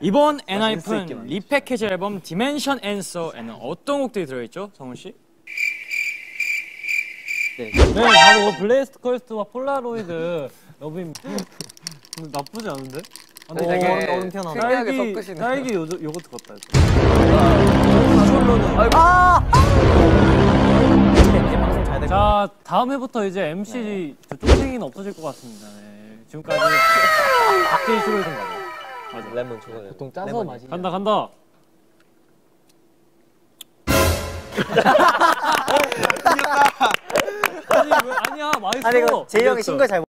이번 엔하이픈 repackage 앨범 Dimension Answer에는 어떤 곡들이 들어있죠, 성훈 씨? 네, 바로 Blessed Cursed와 Polaroid Love임 나쁘지 않은데? 아, 네, 되게 편하다. 딸기 섞으시네요. 딸기 요, 요거트 같다. 자 다음 해부터 이제 MC 저 쫑생이는 없어질 것 같습니다. 네. 지금까지 박재희 해준 거죠. 맞아. 레몬 저거. 보통 짜서 마시. 간다 간다. 아니 왜 아니야 맛있어. 아니 이거 제이 형이 신거 잘